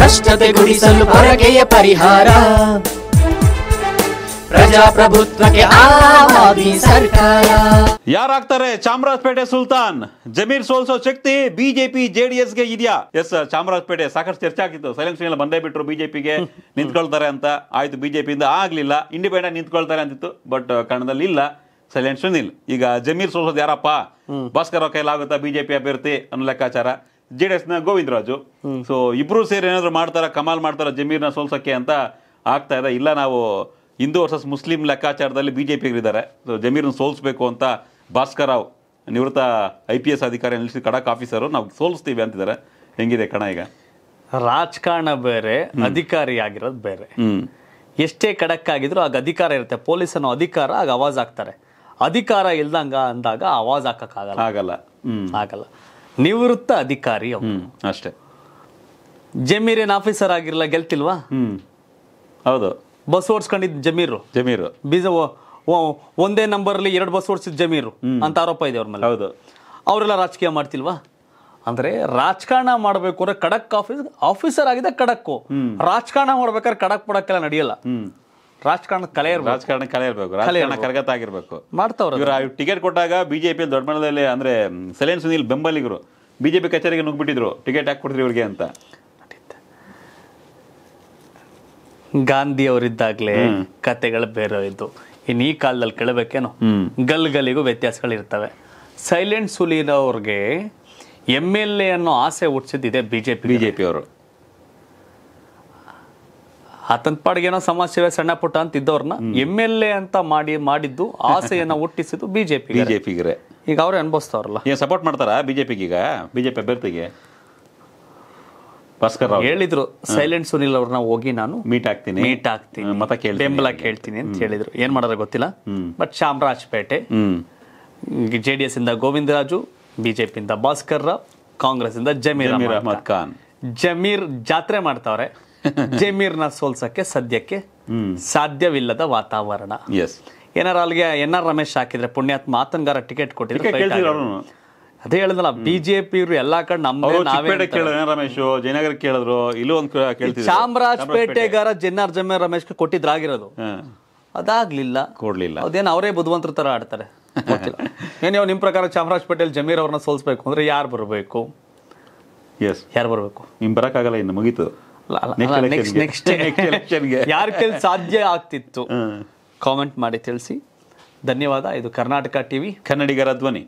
ಭ್ರಷ್ಟತೆ ಗುಡಿಸಲು ಪರಕೆಯ ಪರಿಹಾರ. ಪ್ರಜಾಪ್ರಭುತ್ವಕ್ಕೆ ಆವಾದಿ ಸರ್ಕಾರ. ಯಾರಾಗ್ತಾರೆ? ಚಾಮರಾಜಪೇಟೆ ಸುಲ್ತಾನ್ ಜಮೀರ್ ಸೋಲ್ಸೋ ಶಕ್ತಿ ಬಿಜೆಪಿ ಜೆಡಿಎಸ್ಗೆ ಇದೆಯಾ ಎಸ್ ಚಾಮರಾಜಪೇಟೆ ಸಾಕಷ್ಟು ಚರ್ಚೆ ಆಗಿತ್ತು ಸೈಲೆನ್ಸ್ ಎಲ್ಲ ಬಂದೇ ಬಿಟ್ರು ಬಿಜೆಪಿಗೆ. ನಿಂತ್ಕೊಳ್ತಾರೆ ಅಂತ. ಆಯ್ತು ಬಿಜೆಪಿಯಿಂದ ಆಗ್ಲಿಲ್ಲ. ಇಂಡಿಪೆಂಡೆಂಟ್ ನಿಂತ್ಕೊಳ್ತಾರೆ ಅಂತಿತ್ತು. ಬಟ್ ಕನ್ನಡದಲ್ಲಿ ಇಲ್ಲ. ಸೈಲೆನ್ಸ್ ಇಲ್ಲ. ಈಗ ಜಮೀರ್ ಸೋಲ್ಸೋದು ಯಾರಪ್ಪ? ಭಾಸ್ಕರ್ ಕೈಲಾಗುತ್ತಾ ಬಿಜೆಪಿ ಅಭ್ಯರ್ಥಿ ಅನ್ನೋ ಲೆಕ್ಕಾಚಾರ? ಜೆ ಡಿ ಎಸ್ನ ಗೋವಿಂದರಾಜು ಸೊ ಇಬ್ರು ಸೇರಿ ಏನಾದ್ರು ಮಾಡ್ತಾರ ಕಮಾಲ್ ಮಾಡ್ತಾರ ಜಮೀರ್ನ ಸೋಲ್ಸಕ್ಕೆ ಅಂತ ಆಗ್ತಾ ಇದೆ. ಇಲ್ಲ ನಾವು ಹಿಂದೂ ವರ್ಸಸ್ ಮುಸ್ಲಿಂ ಲೆಕ್ಕಾಚಾರದಲ್ಲಿ ಬಿಜೆಪಿ ಇದ್ದಾರೆ ಸೊ ಜಮೀರ್ನ ಸೋಲ್ಸ್ಬೇಕು ಅಂತ ಭಾಸ್ಕರ್ ರಾವ್ ನಿವೃತ್ತ ಐ ಪಿ ಎಸ್ ಅಧಿಕಾರಿ ನಿಲ್ಲಿಸಿ ಖಡಕ್ ಆಫೀಸರು ನಾವು ಸೋಲಿಸ್ತೀವಿ ಅಂತಿದ್ದಾರೆ. ಹೆಂಗಿದೆ ಕಣ ಈಗ? ರಾಜಕಾರಣ ಬೇರೆ ಅಧಿಕಾರಿ ಆಗಿರೋದು ಬೇರೆ. ಹ್ಮ್. ಎಷ್ಟೇ ಖಡಕ್ ಆಗಿದ್ರು ಆಗ ಅಧಿಕಾರ ಇರುತ್ತೆ. ಪೊಲೀಸ್ ಅನ್ನೋ ಅಧಿಕಾರ ಆಗ ಅವಾಜ್ ಹಾಕ್ತಾರೆ. ಅಧಿಕಾರ ಇಲ್ದಂಗ ಅಂದಾಗ ಅವಾಜ್ ಹಾಕಕ್ಕಾಗಲ್ಲ. ಆಗಲ್ಲ. ಹ್ಮ್. ಆಗಲ್ಲ. ನಿವೃತ್ತ ಅಧಿಕಾರಿ ಅವರು. ಅಷ್ಟೇ. ಜಮೀರೇನ್ ಆಫೀಸರ್ ಆಗಿರಲ್ಲ ಗೆಲ್ತಿಲ್ವಾ? ಹ್ಮ್ ಹೌದು. ಬಸ್ ಓಡಿಸ್ಕೊಂಡಿದ್ ಜಮೀರು. ಜಮೀರು. ಬೀಜ ಒಂದೇ ನಂಬರ್ ಅಲ್ಲಿ ಎರಡು ಬಸ್ ಓಡಿಸಿದ ಜಮೀರು ಅಂತ ಆರೋಪ ಇದೆ ಅವ್ರ ಮೇಲೆ. ಹೌದು. ಅವರೆಲ್ಲ ರಾಜಕೀಯ ಮಾಡ್ತಿಲ್ವಾ? ಅಂದ್ರೆ ರಾಜಕಾರಣ ಮಾಡ್ಬೇಕು ಅಂದ್ರೆ ಖಡಕ್ ಆಫೀಸ್ ಆಫೀಸರ್ ಆಗಿದೆ ಖಡಕ್ಕು ರಾಜಕಾರಣ ಮಾಡ್ಬೇಕಾದ್ರೆ ಖಡಕ್ ಪಡಕ್ಕೆಲ್ಲ ನಡೆಯಲ್ಲ. ರಾಜಕಾರಣ ಕಲೆ ಇರಬೇಕು. ರಾಜಕಾರಣ ಕಲೆ ಇರಬೇಕು. ರಾಜಕಾರಣ ಕರಗತ ಆಗಿರ್ಬೇಕು ಮಾಡ್ತಾವ್ರ ಇವ್ರ ಟಿಕೆಟ್ ಕೊಟ್ಟಾಗ ಬಿಜೆಪಿ ದೊಡ್ಡ ಮಟ್ಟದಲ್ಲಿ ಅಂದ್ರೆ ಸಲೇನ್ ಸುನೀಲ್ ಬೆಂಬಲಿಗರು ಬಿಜೆಪಿ ಕಚೇರಿಗೆ ನುಗ್ಬಿಟ್ಟಿದ್ರು. ಟಿಕೆಟ್ ಹಾಕಿ ಕೊಡ್ತೀರಿ ಇವ್ರಿಗೆ ಅಂತ. ಗಾಂಧಿ ಅವರಿದ್ದಾಗ್ಲೇ ಕತೆಗಳು ಬೇರೆ ಇದ್ದು ಇನ್ನು ಈ ಕಾಲದಲ್ಲಿ ಕೇಳಬೇಕೇನು? ಗಲ್ ಗಲ್ಲಿಗೂ ವ್ಯತ್ಯಾಸಗಳು ಇರ್ತವೆ. ಸೈಲೆಂಟ್ ಸುಲೀನ್ ಅವ್ರಿಗೆ ಎಂ ಎಲ್ ಎ ಅನ್ನೋ ಆಸೆ ಹುಟ್ಟಿಸಿದ್ದಿದೆ ಬಿಜೆಪಿ ಬಿಜೆಪಿ ಅವರು ಪಾಡಿಗೆ ಏನೋ ಸಮಾಜ ಸೇವೆ ಸಣ್ಣ ಪುಟ್ಟ ಅಂತ ಇದ್ದವ್ರನ್ನ ಎಂ ಎಲ್ ಎ ಅಂತ ಮಾಡಿ ಮಾಡಿದ್ದು ಆಸೆಯನ್ನ ಹುಟ್ಟಿಸಿದ್ದು ಬಿಜೆಪಿ ಬಿಜೆಪಿಗರೆ ಈಗ ಅವ್ರೇ ಅನ್ಭವಿಸ್ತಾವ್ರಲ್ಲ ಏನು ಸಪೋರ್ಟ್ ಮಾಡ್ತಾರಾ ಬಿಜೆಪಿಗೆ ಈಗ? ಬಿಜೆಪಿ ಅಭ್ಯರ್ಥಿಗೆ? ಭಾಸ್ಕರ್ ಹೇಳಿದ್ರು ಸೈಲೆಂಟ್ ಸುನಿಲ್ ಅವ್ರನ್ನ ಹೋಗಿ ನಾನು ಮೀಟ್ ಆಗ್ತೀನಿ. ಮೀಟ್ ಆಗ್ತೀನಿ. ಮತ ಕೇಳಿ ಬೆಂಬಲ ಕೇಳ್ತೀನಿ ಅಂತ ಹೇಳಿದ್ರು. ಏನ್ ಮಾಡೋದ ಗೊತ್ತಿಲ್ಲ. But Chamarajpet J D S ಇಂದ ಗೋವಿಂದರಾಜು ಬಿಜೆಪಿ ಇಂದ ಭಾಸ್ಕರ್ ರಾವ್ ಕಾಂಗ್ರೆಸ್ ಇಂದ ಜಮೀರ್ ಅಹಮದ್ ಖಾನ್. ಜಮೀರ್ ಜಾತ್ರೆ ಮಾಡ್ತಾವ್ರೆ. ಜಮೀರ್ನ ಸೋಲ್ಸಕ್ಕೆ ಸದ್ಯಕ್ಕೆ ಸಾಧ್ಯವಿಲ್ಲದ ವಾತಾವರಣ. ಎಸ್ ಏನಾರ ಅಲ್ಲಿಗೆ ಎನ್ ಆರ್ ರಮೇಶ್ ಹಾಕಿದ್ರೆ ಪುಣ್ಯಾತ್ಮ ಆತಂಗಾರ ಟಿಕೆಟ್ ಕೊಟ್ಟಿದ್ರು ಅದೇ ಹೇಳಿದ್ನಲ್ಲ ಬಿಜೆಪಿ ಇವ್ರು ಎಲ್ಲಾ ಕಡೆ ನಮ್ಮ ನಾವೇ ರಮೇಶ್ ಜಯನಗರ ಕೇಳಿದ್ರು ಇಲ್ಲೂ ಒಂದ್ ಚಾಮರಾಜಪೇಟೆಗಾರ ಜೆನ್ನಾರ್ ಜಮೀರ್ ರಮೇಶ್ ಕೊಟ್ಟಿದ್ರಾಗಿರೋದು. ಅದಾಗ್ಲಿಲ್ಲ. ಕೊಡ್ಲಿಲ್ಲ. ಅದೇನು ಅವರೇ ಬುದ್ಧಿವಂತರ ತರ ಆಡ್ತಾರೆ. ಏನೇ ನಿಮ್ ಪ್ರಕಾರ ಚಾಮರಾಜಪೇಟೆಯಲ್ಲಿ ಜಮೀರ್ ಅವ್ರನ್ನ ಸೋಲ್ಸ್ಬೇಕು ಅಂದ್ರೆ ಯಾರು ಬರಬೇಕು? ಎಸ್ ಯಾರು ಬರಬೇಕು? ನಿಮ್ ಬರಕ್ಕಾಗಲ್ಲ ಇನ್ನು ಮುಗೀತು ನೆಕ್ಸ್ಟ್. ಯಾರ ಕೈಲಿ ಸಾಧ್ಯ ಆಗ್ತಿತ್ತು? ಕಾಮೆಂಟ್ ಮಾಡಿ ತಿಳಿಸಿ. ಧನ್ಯವಾದ. ಇದು ಕರ್ನಾಟಕ ಟಿವಿ ಕನ್ನಡಿಗರ ಧ್ವನಿ.